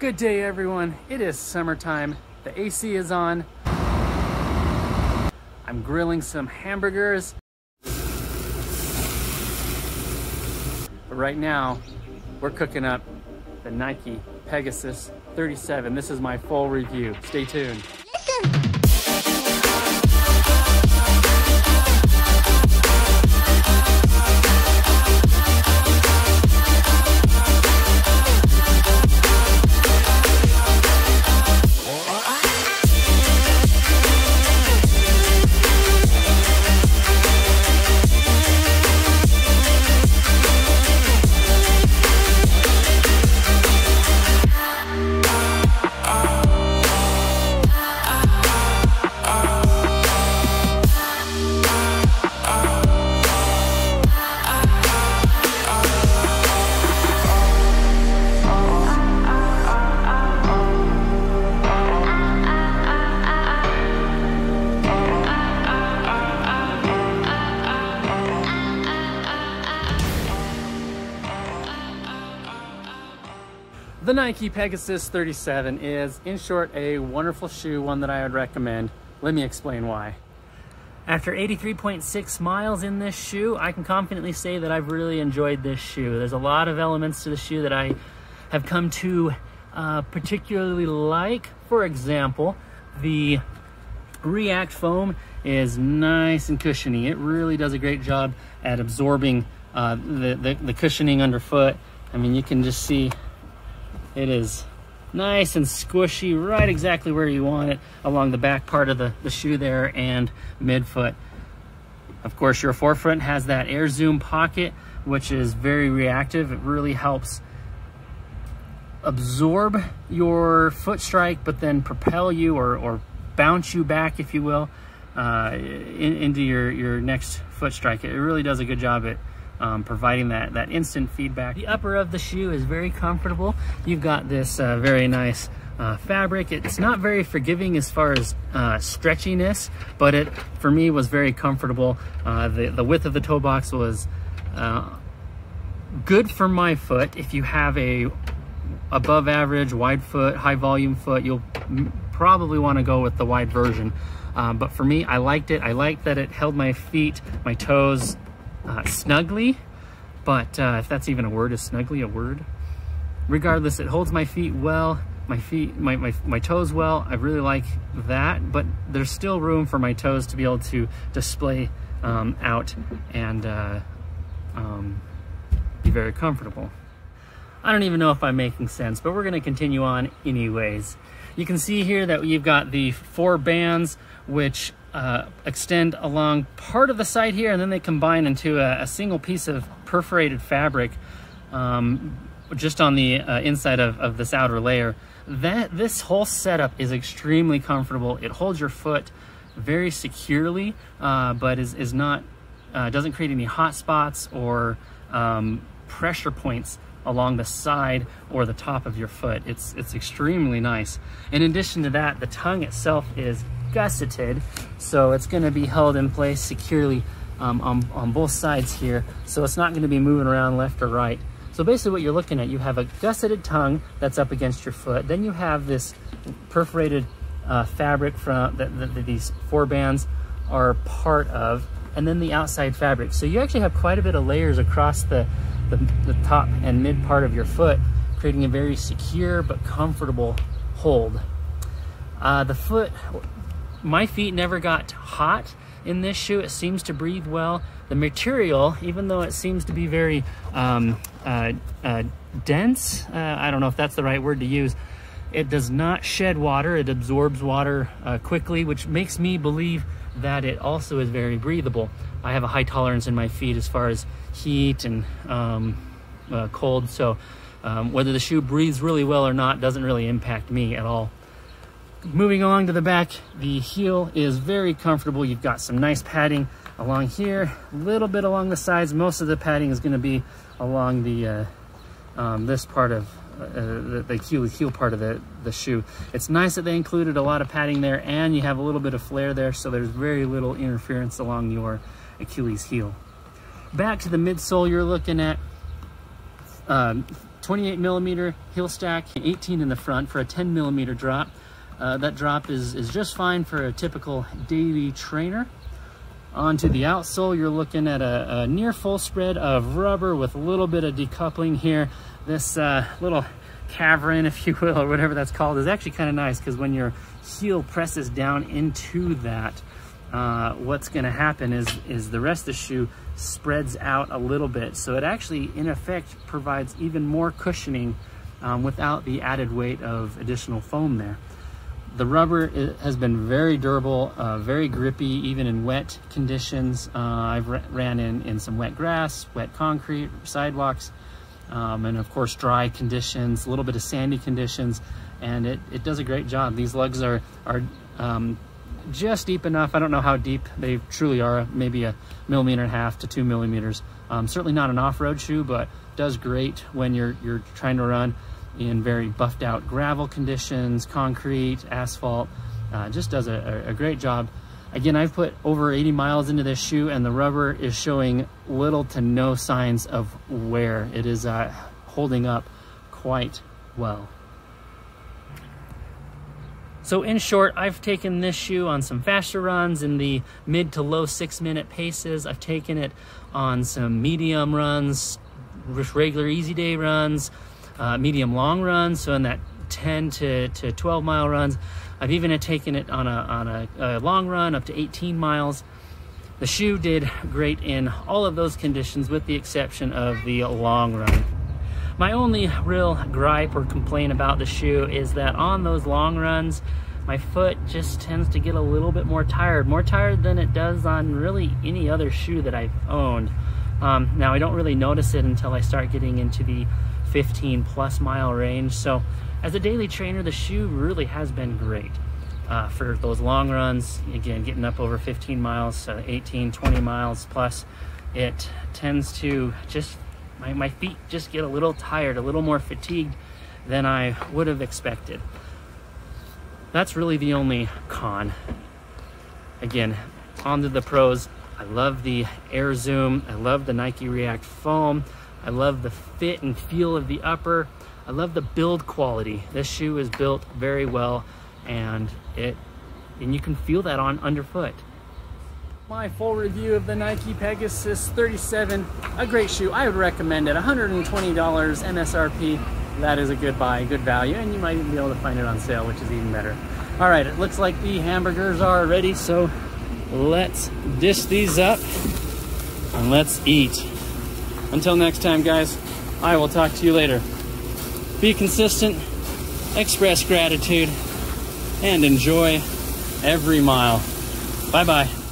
Good day everyone. It is summertime. The AC is on. I'm grilling some hamburgers. But right now, we're cooking up the Nike Pegasus 37. This is my full review. Stay tuned. The Nike Pegasus 37 is, in short, a wonderful shoe, one that I would recommend. Let me explain why. After 83.6 miles in this shoe, I can confidently say that I've really enjoyed this shoe. There's a lot of elements to the shoe that I have come to uh, particularly like. For example, the React foam is nice and cushiony. It really does a great job at absorbing uh, the, the, the cushioning underfoot. I mean, you can just see it is nice and squishy, right exactly where you want it along the back part of the, the shoe there and midfoot. Of course, your forefront has that air zoom pocket, which is very reactive. It really helps absorb your foot strike, but then propel you or, or bounce you back, if you will, uh, in, into your, your next foot strike. It really does a good job at um, providing that, that instant feedback. The upper of the shoe is very comfortable. You've got this uh, very nice uh, fabric. It's not very forgiving as far as uh, stretchiness, but it, for me, was very comfortable. Uh, the, the width of the toe box was uh, good for my foot. If you have a above average wide foot, high volume foot, you'll probably want to go with the wide version. Um, but for me, I liked it. I liked that it held my feet, my toes uh, snugly, but uh, if that's even a word, is snugly a word? Regardless, it holds my feet well, my feet, my, my, my toes well. I really like that, but there's still room for my toes to be able to display um, out and uh, um, be very comfortable. I don't even know if I'm making sense, but we're gonna continue on anyways. You can see here that you've got the four bands, which uh, extend along part of the side here and then they combine into a, a single piece of perforated fabric um, just on the uh, inside of, of this outer layer. That This whole setup is extremely comfortable. It holds your foot very securely, uh, but is, is not, uh, doesn't create any hot spots or um, pressure points along the side or the top of your foot. It's, it's extremely nice. In addition to that, the tongue itself is gusseted, so it's gonna be held in place securely um, on, on both sides here, so it's not gonna be moving around left or right. So basically what you're looking at, you have a gusseted tongue that's up against your foot, then you have this perforated uh, fabric from that, these four bands are part of, and then the outside fabric. So you actually have quite a bit of layers across the, the, the top and mid part of your foot, creating a very secure but comfortable hold. Uh, the foot my feet never got hot in this shoe. It seems to breathe well. The material, even though it seems to be very um, uh, uh, dense, uh, I don't know if that's the right word to use, it does not shed water. It absorbs water uh, quickly, which makes me believe that it also is very breathable. I have a high tolerance in my feet as far as heat and um, uh, cold, so um, whether the shoe breathes really well or not doesn't really impact me at all. Moving along to the back, the heel is very comfortable. You've got some nice padding along here, a little bit along the sides. Most of the padding is gonna be along the uh, um, this part of uh, the, the heel, heel part of the, the shoe. It's nice that they included a lot of padding there and you have a little bit of flare there so there's very little interference along your Achilles heel. Back to the midsole, you're looking at um, 28 millimeter heel stack, 18 in the front for a 10 millimeter drop. Uh, that drop is, is just fine for a typical daily trainer. Onto the outsole, you're looking at a, a, near full spread of rubber with a little bit of decoupling here. This uh, little cavern, if you will, or whatever that's called, is actually kind of nice because when your heel presses down into that, uh, what's going to happen is, is the rest of the shoe spreads out a little bit. So it actually, in effect, provides even more cushioning um, without the added weight of additional foam there. The rubber has been very durable, uh, very grippy, even in wet conditions. Uh, I've ran in, in some wet grass, wet concrete, sidewalks, um, and of course dry conditions, a little bit of sandy conditions, and it, it does a great job. These lugs are, are um, just deep enough. I don't know how deep they truly are, maybe a millimeter and a half to two millimeters. Um, certainly not an off-road shoe, but does great when you're, you're trying to run in very buffed out gravel conditions, concrete, asphalt. Uh, just does a, a, great job. Again, I've put over 80 miles into this shoe and the rubber is showing little to no signs of wear. It is uh, holding up quite well. So in short, I've taken this shoe on some faster runs in the mid to low six minute paces. I've taken it on some medium runs, regular easy day runs, uh, medium long runs. So in that 10 to, to 12 mile runs. I've even taken it on a, on a, a long run up to 18 miles. The shoe did great in all of those conditions with the exception of the long run. My only real gripe or complaint about the shoe is that on those long runs, my foot just tends to get a little bit more tired, more tired than it does on really any other shoe that I've owned. Um, now I don't really notice it until I start getting into the 15 plus mile range. So as a daily trainer, the shoe really has been great. Uh, for those long runs, again, getting up over 15 miles, uh, 18, 20 miles plus, it tends to just my, my feet just get a little tired, a little more fatigued than I would have expected. That's really the only con. Again, onto the pros. I love the Air Zoom. I love the Nike React foam. I love the fit and feel of the upper. I love the build quality. This shoe is built very well and it and you can feel that on underfoot my full review of the Nike Pegasus 37. A great shoe. I would recommend it. $120 MSRP. That is a good buy, good value, and you might even be able to find it on sale, which is even better. All right, it looks like the hamburgers are ready, so let's dish these up and let's eat. Until next time, guys, I will talk to you later. Be consistent, express gratitude, and enjoy every mile. Bye-bye.